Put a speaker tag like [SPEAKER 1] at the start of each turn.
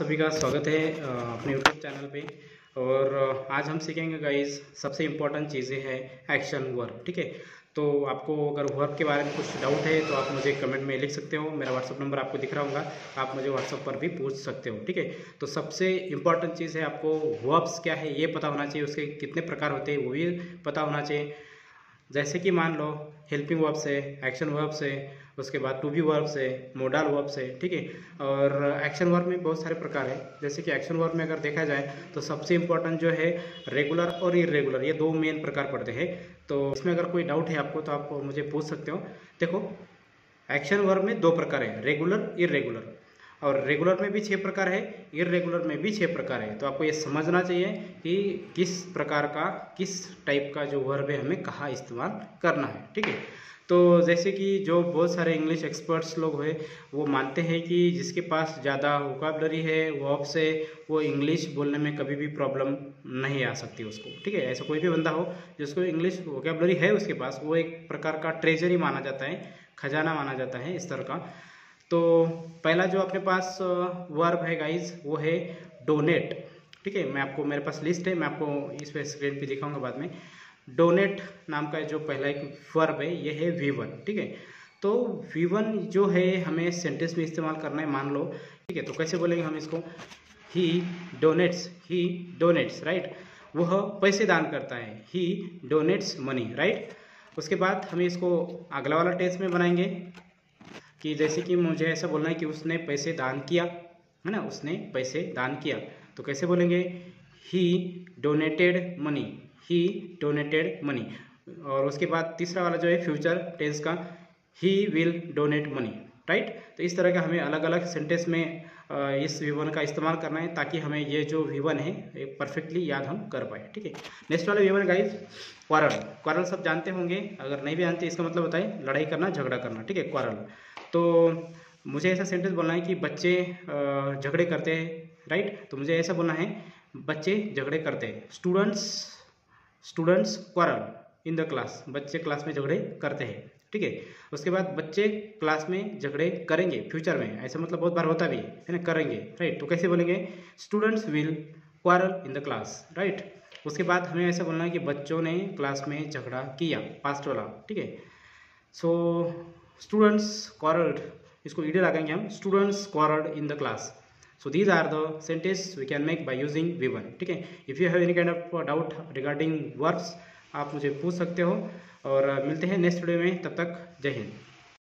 [SPEAKER 1] सभी का स्वागत है अपने यूट्यूब चैनल पे। और आज हम सीखेंगे गाइज़ सबसे इम्पोर्टेंट चीज़ें हैं एक्शन वर्ब ठीक है? तो आपको अगर वर्ब के बारे में कुछ डाउट है तो आप मुझे कमेंट में लिख सकते हो। मेरा व्हाट्सअप नंबर आपको दिख रहा होगा, आप मुझे व्हाट्सअप पर भी पूछ सकते हो, ठीक है? तो सबसे इम्पोर्टेंट चीज़ है आपको वर्ब्स क्या है, ये पता होना चाहिए, उसके कितने प्रकार होते हैं, वो भी पता होना चाहिए। जैसे कि मान लो हेल्पिंग वर्ब्स है एक्शन वर्ब्स है उसके बाद टू बी वर्ब्स है मोडाल वर्ब्स है ठीक है? और एक्शन वर्ब में बहुत सारे प्रकार है। जैसे कि एक्शन वर्ब में अगर देखा जाए तो सबसे इम्पोर्टेंट जो है रेगुलर और इरेगुलर ये दो मेन प्रकार पड़ते हैं। तो इसमें अगर कोई डाउट है आपको तो आप मुझे पूछ सकते हो। देखो एक्शन वर्ब में दो प्रकार है रेगुलर इरेगुलर और रेगुलर में भी छह प्रकार है इरेगुलर में भी छह प्रकार है। तो आपको ये समझना चाहिए कि किस प्रकार का, किस टाइप का जो वर्ब है हमें कहाँ इस्तेमाल करना है, ठीक है? तो जैसे कि जो बहुत सारे इंग्लिश एक्सपर्ट्स लोग हैं, वो मानते हैं कि जिसके पास ज़्यादा वोकाबलरी है वर्ब से वो इंग्लिश बोलने में कभी भी प्रॉब्लम नहीं आ सकती उसको, ठीक है? ऐसा कोई भी बंदा हो, जिसको इंग्लिश वोकेबलरी है उसके पास, वो एक प्रकार का ट्रेजरी माना जाता है, खजाना माना जाता है इस तरह का। तो पहला जो अपने पास वर्ब है गाइज़ वो है डोनेट ठीक है, मैं आपको, मेरे पास लिस्ट है, मैं आपको इस पे स्क्रीन पे दिखाऊँगा बाद में. डोनेट नाम का जो पहला एक वर्ब है, ये है वी वन ठीक है? तो वी वन जो है, हमें सेंटेंस में इस्तेमाल करना है, मान लो. ठीक है तो कैसे बोलेंगे हम इसको? He donates he donates right वह पैसे दान करता है ही डोनेट्स मनी राइट उसके बाद हमें इसको अगला वाला टेंस में बनाएँगे. कि जैसे कि मुझे ऐसा बोलना है कि उसने पैसे दान किया, है ना? उसने पैसे दान किया। तो कैसे बोलेंगे? He donated money he donated money और उसके बाद तीसरा वाला जो है फ्यूचर टेंस का he will donate money right? तो इस तरह का हमें अलग अलग सेंटेंस में इस विवन का इस्तेमाल करना है ताकि हमें ये जो विवन है एक परफेक्टली याद हम कर पाए, ठीक है? नेक्स्ट वाला विवन गाइज़ क्वारल क्वारल सब जानते होंगे, अगर नहीं भी जानते, इसका मतलब होता है लड़ाई करना, झगड़ा करना, ठीक है? क्वारल तो मुझे ऐसा सेंटेंस बोलना है कि बच्चे झगड़े करते हैं राइट तो मुझे ऐसा बोलना है, बच्चे झगड़े करते हैं। Students students quarrel in the class, बच्चे क्लास में झगड़े करते हैं, ठीक है? उसके बाद बच्चे क्लास में झगड़े करेंगे, फ्यूचर में, ऐसा मतलब बहुत बार होता भी है ना? करेंगे राइट तो कैसे बोलेंगे? Students will quarrel in the class right उसके बाद हमें ऐसा बोलना है कि बच्चों ने क्लास में झगड़ा किया पास्ट वाला, ठीक है? सो स्टूडेंट्स क्वारल्ड इसको ईडे लगाएँगे हम students quarrelled in the class so, these are the sentence we can make by using v1 ठीक है? If you have any kind of doubt regarding verbs आप मुझे पूछ सकते हो और मिलते हैं नेक्स्ट वीडियो में, तब तक जय हिंद।